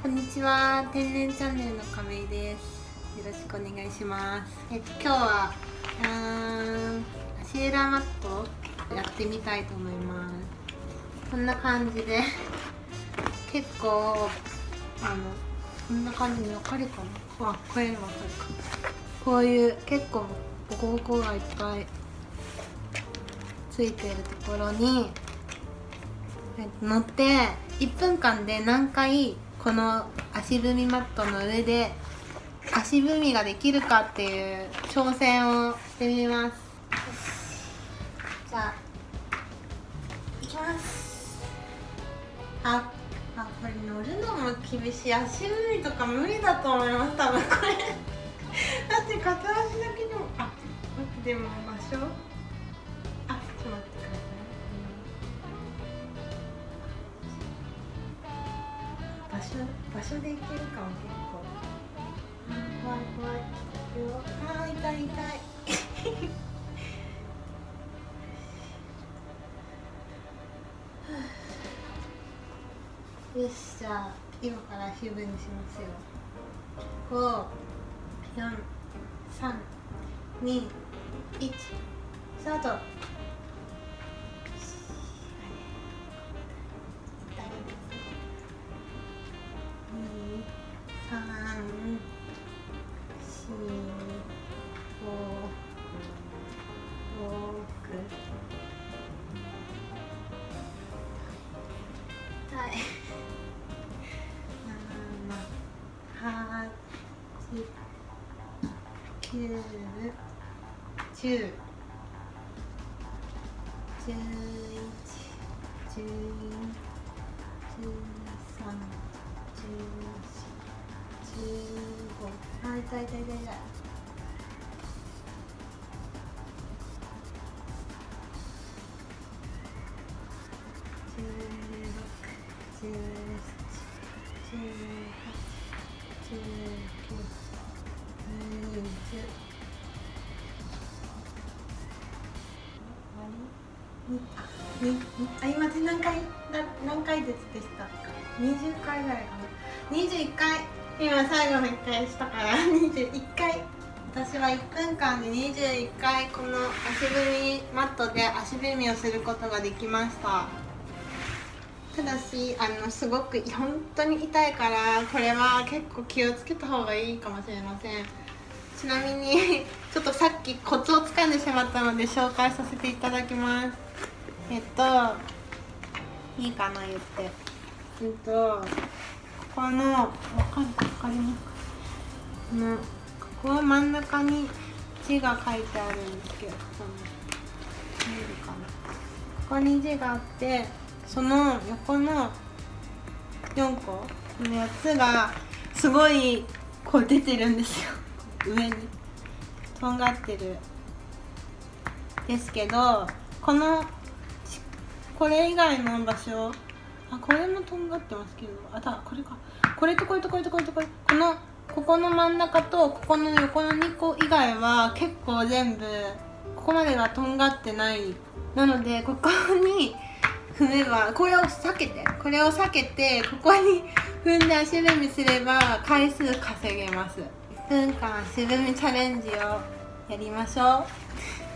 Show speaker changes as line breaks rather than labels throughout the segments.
こんにちは。天然チャンネルの亀井です。よろしくお願いします。え今日はうーんシーラーマットやってみたいと思います。こんな感じで結構あのこんな感じに分かるかな？あこれ分かるか。こういう結構ボコボコがいっぱいついてるところに乗って1分間で何回この足踏みマットの上で足踏みができるかっていう挑戦をしてみます。じゃあいきます。ああこれ乗るのも厳しい。足踏みとか無理だと思います多分これ。だって片足だけでもあ待ってでも場所？あちょっと待って。所場所で行けるかも結構。あー怖い怖い。よあー痛い痛い。よしじゃあ今から足踏みしますよ。5 4 3 2 1スタート。十十一十二十三十四十五あ痛い痛い痛い痛い十六十七十八十九二十あ今って何回だ何回ですでした20回ぐらいかな。21回。今最後の1回したから。21回。私は1分間で21回この足踏みマットで足踏みをすることができました。ただしあのすごく本当に痛いからこれは結構気をつけた方がいいかもしれません。ちなみに ちょっとさっきコツをつかんでしまったので紹介させていただきます。えっといいかな言って。えっとここのわかるわかります？かこのここ真ん中に字が書いてあるんですけどここに見えるかな？ここに字があってその横の4個のやつがすごいこう出てるんですよ上にとんがってるですけどこのこれ以外の場所あこれもとんがってますけどあたこれか。これとこれとこれとこれとこれ。このここの真ん中とここの横の2個以外は結構全部ここまではとんがってない。なのでここに踏めばこれを避けてこれを避けてここに踏んで足踏みすれば回数稼げます。分間足踏みチャレンジをやりましょ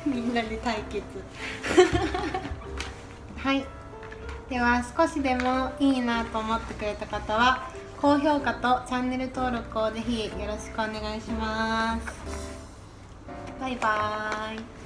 う。みんなで対決。はい。では少しでもいいなと思ってくれた方は高評価とチャンネル登録をぜひよろしくお願いします。バイバーイ